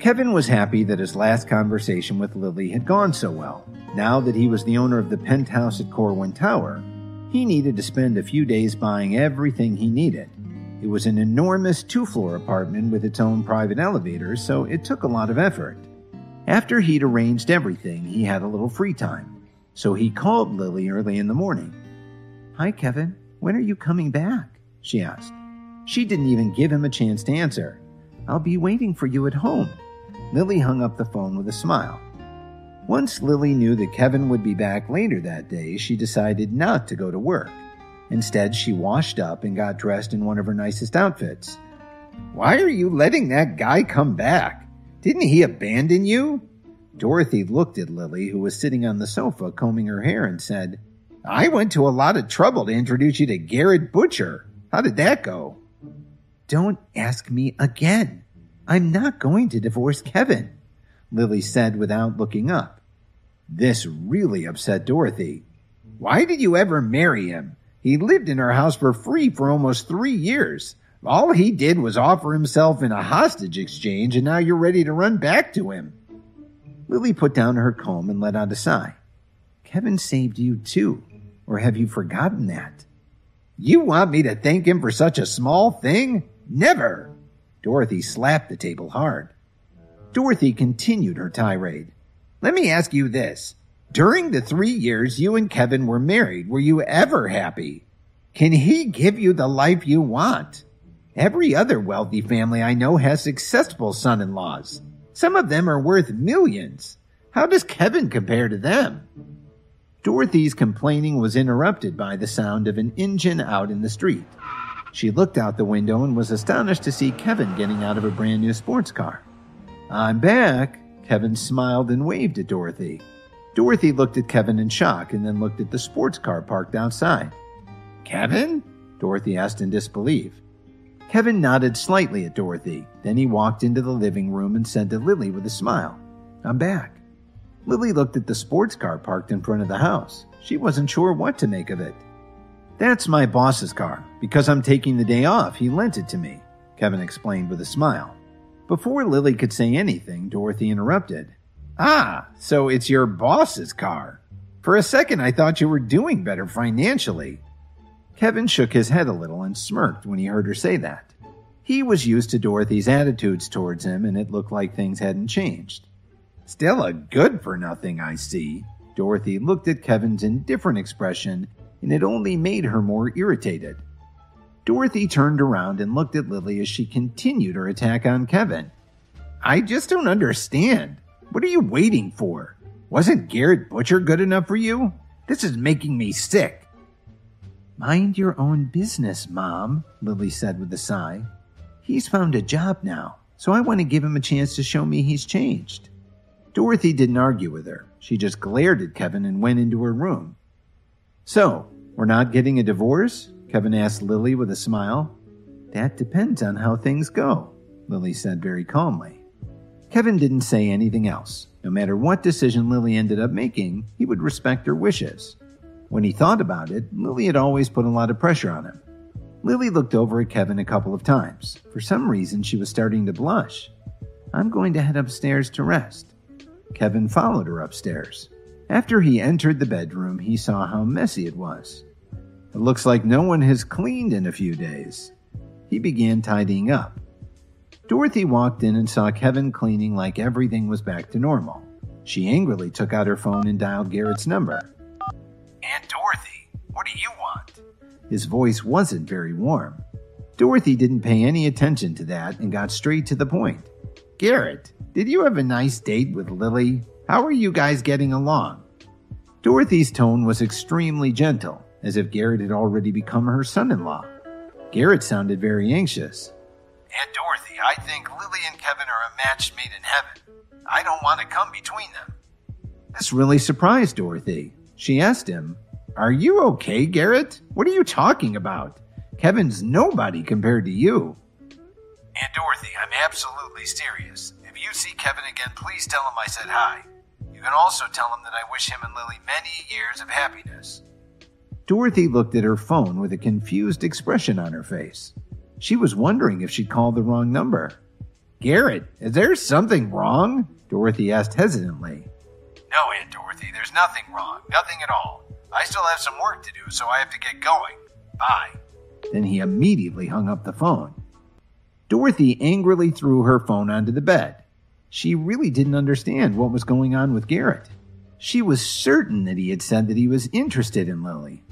Kevin was happy that his last conversation with Lily had gone so well. Now that he was the owner of the penthouse at Corwin Tower, he needed to spend a few days buying everything he needed. It was an enormous two floor apartment with its own private elevator, so it took a lot of effort. After he'd arranged everything, he had a little free time. So he called Lily early in the morning. Hi, Kevin. When are you coming back? she asked. She didn't even give him a chance to answer. I'll be waiting for you at home. Lily hung up the phone with a smile. Once Lily knew that Kevin would be back later that day, she decided not to go to work. Instead, she washed up and got dressed in one of her nicest outfits. Why are you letting that guy come back? Didn't he abandon you? Dorothy looked at Lily, who was sitting on the sofa combing her hair, and said, I went to a lot of trouble to introduce you to Garrett Butcher. How did that go? Don't ask me again. I'm not going to divorce Kevin, Lily said without looking up. This really upset Dorothy. Why did you ever marry him? He lived in our house for free for almost three years. All he did was offer himself in a hostage exchange, and now you're ready to run back to him. Lily put down her comb and let out a sigh. Kevin saved you too, or have you forgotten that? You want me to thank him for such a small thing? Never! Dorothy slapped the table hard. Dorothy continued her tirade. Let me ask you this. During the three years you and Kevin were married, were you ever happy? Can he give you the life you want? Every other wealthy family I know has successful son in laws. Some of them are worth millions. How does Kevin compare to them? Dorothy's complaining was interrupted by the sound of an engine out in the street. She looked out the window and was astonished to see Kevin getting out of a brand new sports car. I'm back. Kevin smiled and waved at Dorothy. Dorothy looked at Kevin in shock and then looked at the sports car parked outside. Kevin? Dorothy asked in disbelief. Kevin nodded slightly at Dorothy. Then he walked into the living room and said to Lily with a smile, I'm back. Lily looked at the sports car parked in front of the house. She wasn't sure what to make of it. That's my boss's car. Because I'm taking the day off, he lent it to me, Kevin explained with a smile. Before Lily could say anything, Dorothy interrupted. Ah, so it's your boss's car. For a second, I thought you were doing better financially. Kevin shook his head a little and smirked when he heard her say that. He was used to Dorothy's attitudes towards him, and it looked like things hadn't changed. Still a good for nothing, I see. Dorothy looked at Kevin's indifferent expression, and it only made her more irritated. Dorothy turned around and looked at Lily as she continued her attack on Kevin. I just don't understand. What are you waiting for? Wasn't Garrett Butcher good enough for you? This is making me sick. Mind your own business, Mom, Lily said with a sigh. He's found a job now, so I want to give him a chance to show me he's changed. Dorothy didn't argue with her. She just glared at Kevin and went into her room. So, we're not getting a divorce? Kevin asked Lily with a smile. That depends on how things go, Lily said very calmly. Kevin didn't say anything else. No matter what decision Lily ended up making, he would respect her wishes. When he thought about it, Lily had always put a lot of pressure on him. Lily looked over at Kevin a couple of times. For some reason, she was starting to blush. I'm going to head upstairs to rest. Kevin followed her upstairs. After he entered the bedroom, he saw how messy it was. It looks like no one has cleaned in a few days. He began tidying up. Dorothy walked in and saw Kevin cleaning like everything was back to normal. She angrily took out her phone and dialed Garrett's number. Aunt Dorothy, what do you want? His voice wasn't very warm. Dorothy didn't pay any attention to that and got straight to the point. Garrett, did you have a nice date with Lily? How are you guys getting along? Dorothy's tone was extremely gentle, as if Garrett had already become her son in law. Garrett sounded very anxious. Aunt Dorothy, I think Lily and Kevin are a match made in heaven. I don't want to come between them. This really surprised Dorothy. She asked him, Are you okay, Garrett? What are you talking about? Kevin's nobody compared to you. Aunt Dorothy, I'm absolutely serious. If you see Kevin again, please tell him I said hi. You can also tell him that I wish him and Lily many years of happiness. Dorothy looked at her phone with a confused expression on her face. She was wondering if she'd called the wrong number. Garrett, is there something wrong? Dorothy asked hesitantly. No, Aunt Dorothy, there's nothing wrong. Nothing at all. I still have some work to do, so I have to get going. Bye. Then he immediately hung up the phone. Dorothy angrily threw her phone onto the bed. She really didn't understand what was going on with Garrett. She was certain that he had said that he was interested in Lily.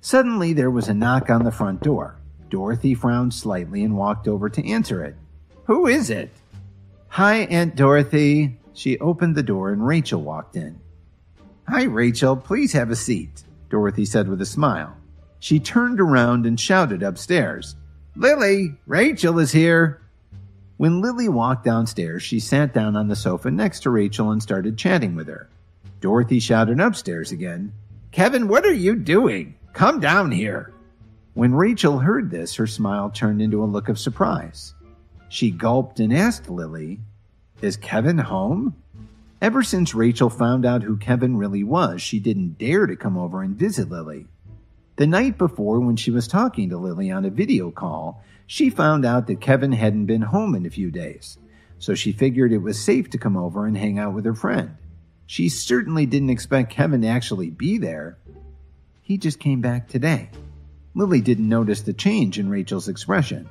Suddenly, there was a knock on the front door. Dorothy frowned slightly and walked over to answer it. Who is it? Hi, Aunt Dorothy. She opened the door and Rachel walked in. Hi, Rachel. Please have a seat, Dorothy said with a smile. She turned around and shouted upstairs, Lily, Rachel is here. When Lily walked downstairs, she sat down on the sofa next to Rachel and started chatting with her. Dorothy shouted upstairs again, Kevin, what are you doing? Come down here. When Rachel heard this, her smile turned into a look of surprise. She gulped and asked Lily, Is Kevin home? Ever since Rachel found out who Kevin really was, she didn't dare to come over and visit Lily. The night before, when she was talking to Lily on a video call, she found out that Kevin hadn't been home in a few days, so she figured it was safe to come over and hang out with her friend. She certainly didn't expect Kevin to actually be there. He just came back today. Lily didn't notice the change in Rachel's expression.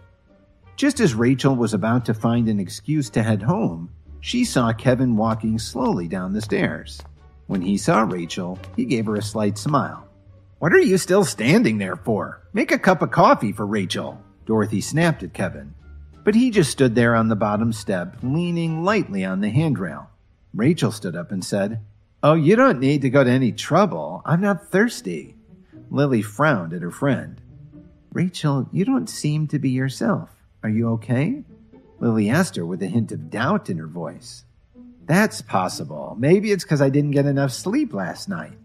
Just as Rachel was about to find an excuse to head home, she saw Kevin walking slowly down the stairs. When he saw Rachel, he gave her a slight smile. What are you still standing there for? Make a cup of coffee for Rachel, Dorothy snapped at Kevin. But he just stood there on the bottom step, leaning lightly on the handrail. Rachel stood up and said, Oh, you don't need to go to any trouble. I'm not thirsty. Lily frowned at her friend. Rachel, you don't seem to be yourself. Are you okay? Lily asked her with a hint of doubt in her voice. That's possible. Maybe it's because I didn't get enough sleep last night,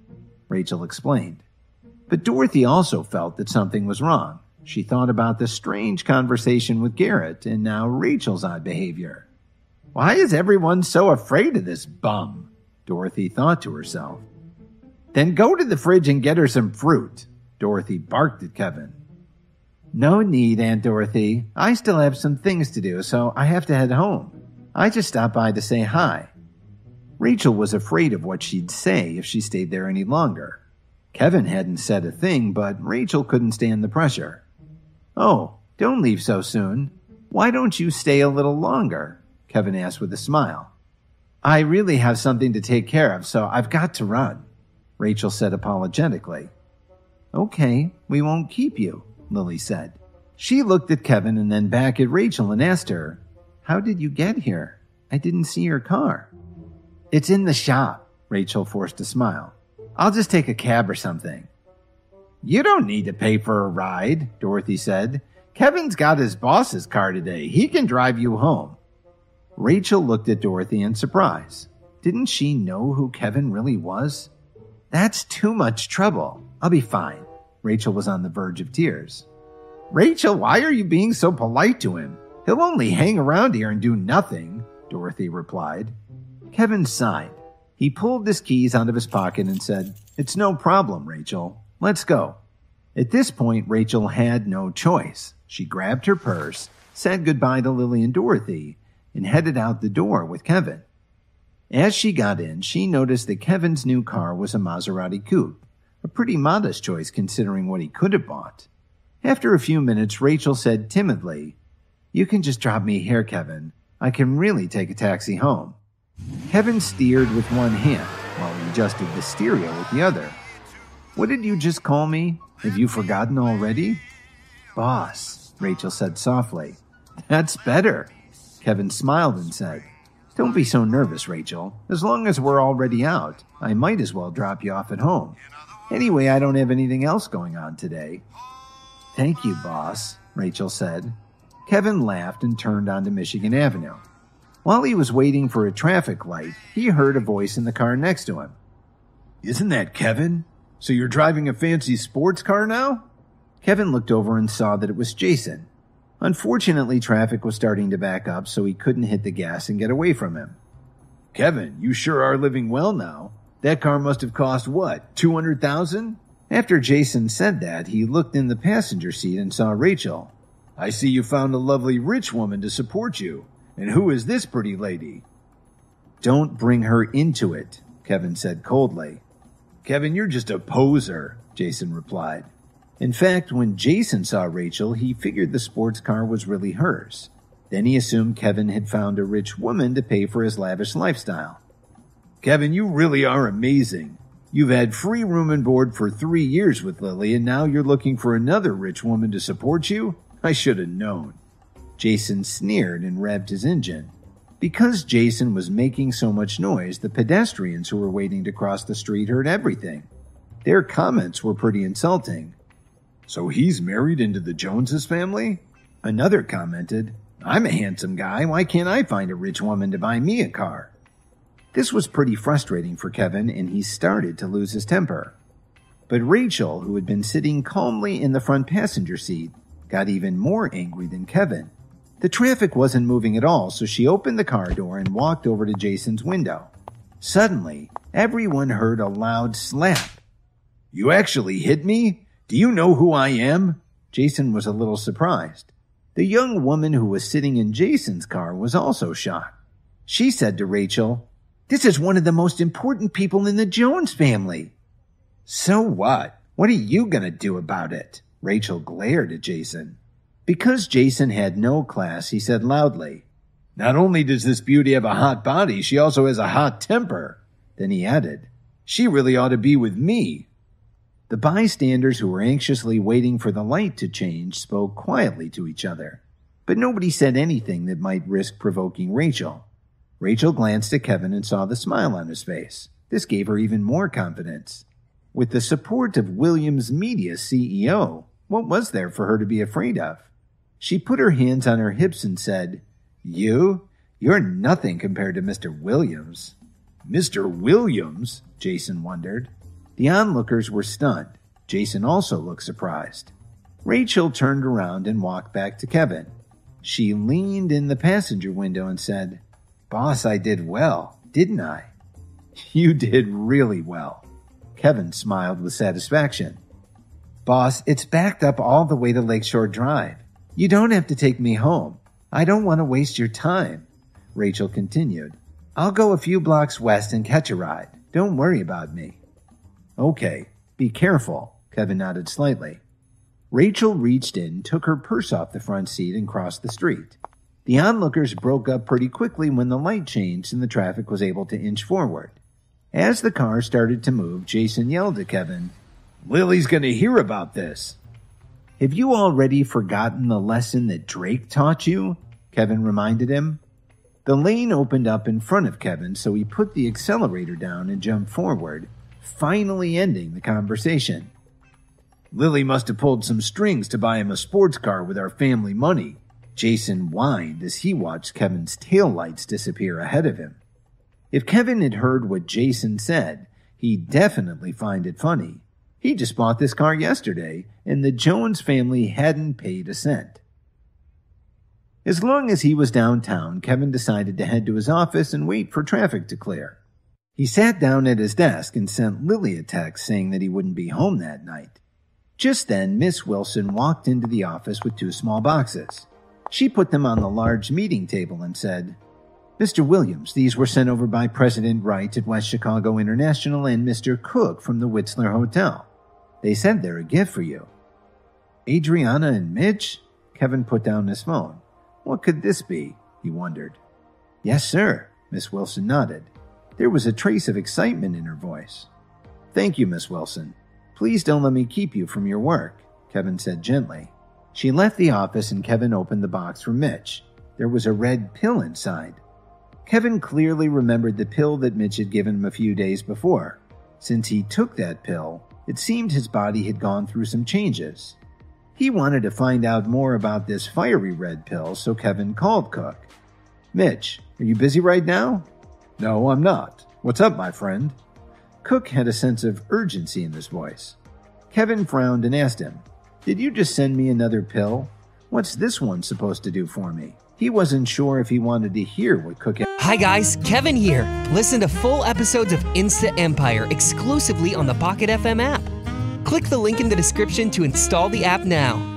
Rachel explained. But Dorothy also felt that something was wrong. She thought about the strange conversation with Garrett and now Rachel's odd behavior. Why is everyone so afraid of this bum? Dorothy thought to herself. Then go to the fridge and get her some fruit, Dorothy barked at Kevin. No need, Aunt Dorothy. I still have some things to do, so I have to head home. I just stopped by to say hi. Rachel was afraid of what she'd say if she stayed there any longer. Kevin hadn't said a thing, but Rachel couldn't stand the pressure. Oh, don't leave so soon. Why don't you stay a little longer? Kevin asked with a smile. I really have something to take care of, so I've got to run, Rachel said apologetically. Okay, we won't keep you, Lily said. She looked at Kevin and then back at Rachel and asked her, How did you get here? I didn't see your car. It's in the shop, Rachel forced a smile. I'll just take a cab or something. You don't need to pay for a ride, Dorothy said. Kevin's got his boss's car today. He can drive you home. Rachel looked at Dorothy in surprise. Didn't she know who Kevin really was? That's too much trouble. I'll be fine. Rachel was on the verge of tears. Rachel, why are you being so polite to him? He'll only hang around here and do nothing, Dorothy replied. Kevin sighed. He pulled his keys out of his pocket and said, It's no problem, Rachel. Let's go. At this point, Rachel had no choice. She grabbed her purse, said goodbye to Lily and Dorothy, and headed out the door with Kevin. As she got in, she noticed that Kevin's new car was a Maserati coupe, a pretty modest choice considering what he could have bought. After a few minutes, Rachel said timidly, You can just drop me here, Kevin. I can really take a taxi home. Kevin steered with one hand while he adjusted the stereo with the other. What did you just call me? Have you forgotten already? Boss, Rachel said softly. That's better. Kevin smiled and said, Don't be so nervous, Rachel. As long as we're already out, I might as well drop you off at home. Anyway, I don't have anything else going on today. Thank you, boss, Rachel said. Kevin laughed and turned onto Michigan Avenue. While he was waiting for a traffic light, he heard a voice in the car next to him. Isn't that Kevin? So you're driving a fancy sports car now? Kevin looked over and saw that it was Jason. Unfortunately, traffic was starting to back up, so he couldn't hit the gas and get away from him. Kevin, you sure are living well now. That car must have cost what, 200,000? After Jason said that, he looked in the passenger seat and saw Rachel. I see you found a lovely rich woman to support you. And who is this pretty lady? Don't bring her into it, Kevin said coldly. Kevin, you're just a poser, Jason replied. In fact, when Jason saw Rachel, he figured the sports car was really hers. Then he assumed Kevin had found a rich woman to pay for his lavish lifestyle. Kevin, you really are amazing. You've had free room and board for three years with Lily, and now you're looking for another rich woman to support you? I should have known. Jason sneered and revved his engine. Because Jason was making so much noise, the pedestrians who were waiting to cross the street heard everything. Their comments were pretty insulting. So he's married into the Joneses family? Another commented, I'm a handsome guy. Why can't I find a rich woman to buy me a car? This was pretty frustrating for Kevin, and he started to lose his temper. But Rachel, who had been sitting calmly in the front passenger seat, got even more angry than Kevin. The traffic wasn't moving at all, so she opened the car door and walked over to Jason's window. Suddenly, everyone heard a loud slap. You actually hit me? Do you know who I am? Jason was a little surprised. The young woman who was sitting in Jason's car was also shocked. She said to Rachel, this is one of the most important people in the Jones family. So what? What are you going to do about it? Rachel glared at Jason. Because Jason had no class, he said loudly, Not only does this beauty have a hot body, she also has a hot temper. Then he added, She really ought to be with me. The bystanders who were anxiously waiting for the light to change spoke quietly to each other, but nobody said anything that might risk provoking Rachel. Rachel glanced at Kevin and saw the smile on his face. This gave her even more confidence. With the support of Williams Media CEO, what was there for her to be afraid of? She put her hands on her hips and said, You? You're nothing compared to Mr. Williams. Mr. Williams? Jason wondered. The onlookers were stunned. Jason also looked surprised. Rachel turned around and walked back to Kevin. She leaned in the passenger window and said, Boss, I did well, didn't I? You did really well. Kevin smiled with satisfaction. Boss, it's backed up all the way to Lakeshore Drive. You don't have to take me home. I don't want to waste your time. Rachel continued. I'll go a few blocks west and catch a ride. Don't worry about me. Okay, be careful. Kevin nodded slightly. Rachel reached in, took her purse off the front seat, and crossed the street. The onlookers broke up pretty quickly when the light changed and the traffic was able to inch forward. As the car started to move, Jason yelled at Kevin, Lily's going to hear about this. Have you already forgotten the lesson that Drake taught you? Kevin reminded him. The lane opened up in front of Kevin, so he put the accelerator down and jumped forward, finally ending the conversation. Lily must have pulled some strings to buy him a sports car with our family money. Jason whined as he watched Kevin's taillights disappear ahead of him. If Kevin had heard what Jason said, he'd definitely find it funny. He just bought this car yesterday, and the Jones family hadn't paid a cent. As long as he was downtown, Kevin decided to head to his office and wait for traffic to clear. He sat down at his desk and sent Lily a text saying that he wouldn't be home that night. Just then, Miss Wilson walked into the office with two small boxes. She put them on the large meeting table and said, Mr. Williams, these were sent over by President Wright at West Chicago International and Mr. Cook from the Whistler Hotel. They said they're a gift for you. Adriana and Mitch? Kevin put down his phone. What could this be? he wondered. Yes, sir, Miss Wilson nodded. There was a trace of excitement in her voice. Thank you, Miss Wilson. Please don't let me keep you from your work, Kevin said gently. She left the office and Kevin opened the box for Mitch. There was a red pill inside. Kevin clearly remembered the pill that Mitch had given him a few days before. Since he took that pill, it seemed his body had gone through some changes. He wanted to find out more about this fiery red pill, so Kevin called Cook. Mitch, are you busy right now? No, I'm not. What's up, my friend? Cook had a sense of urgency in his voice. Kevin frowned and asked him, did you just send me another pill? What's this one supposed to do for me? He wasn't sure if he wanted to hear what Cook. Hi, guys, Kevin here. Listen to full episodes of Insta Empire exclusively on the Pocket FM app. Click the link in the description to install the app now.